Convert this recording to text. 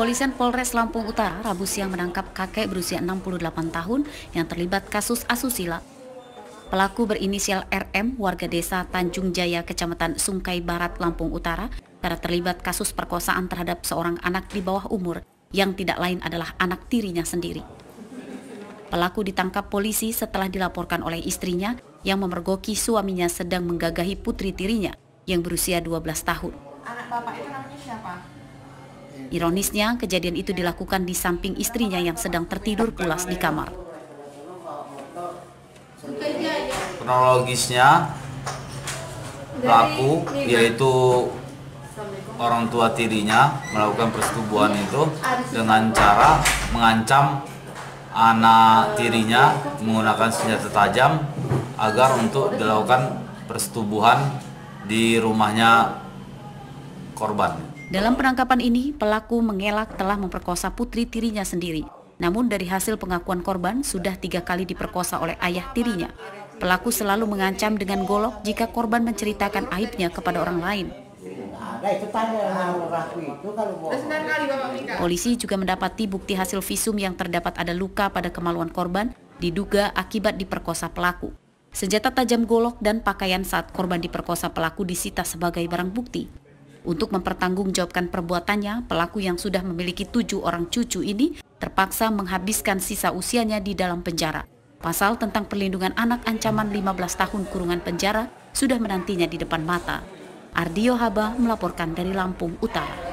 Kepolisian Polres Lampung Utara Rabu siang menangkap kakek berusia 68 tahun yang terlibat kasus asusila. Pelaku berinisial RM, warga desa Tanjung Jaya, Kecamatan Sungkai Barat, Lampung Utara, karena terlibat kasus perkosaan terhadap seorang anak di bawah umur yang tidak lain adalah anak tirinya sendiri. Pelaku ditangkap polisi setelah dilaporkan oleh istrinya yang memergoki suaminya sedang menggagahi putri tirinya yang berusia 12 tahun. Anak bapak itu namanya siapa? Ironisnya, kejadian itu dilakukan di samping istrinya yang sedang tertidur pulas di kamar. Kronologisnya, pelaku yaitu orang tua tirinya melakukan persetubuhan itu dengan cara mengancam anak tirinya menggunakan senjata tajam agar untuk dilakukan persetubuhan di rumahnya korban. Dalam penangkapan ini, pelaku mengelak telah memperkosa putri tirinya sendiri. Namun dari hasil pengakuan korban, sudah tiga kali diperkosa oleh ayah tirinya. Pelaku selalu mengancam dengan golok jika korban menceritakan aibnya kepada orang lain. Polisi juga mendapati bukti hasil visum yang terdapat ada luka pada kemaluan korban diduga akibat diperkosa pelaku. Senjata tajam golok dan pakaian saat korban diperkosa pelaku disita sebagai barang bukti. Untuk mempertanggungjawabkan perbuatannya, pelaku yang sudah memiliki tujuh orang cucu ini terpaksa menghabiskan sisa usianya di dalam penjara. Pasal tentang perlindungan anak ancaman 15 tahun kurungan penjara sudah menantinya di depan mata. Ardio Haba melaporkan dari Lampung Utara.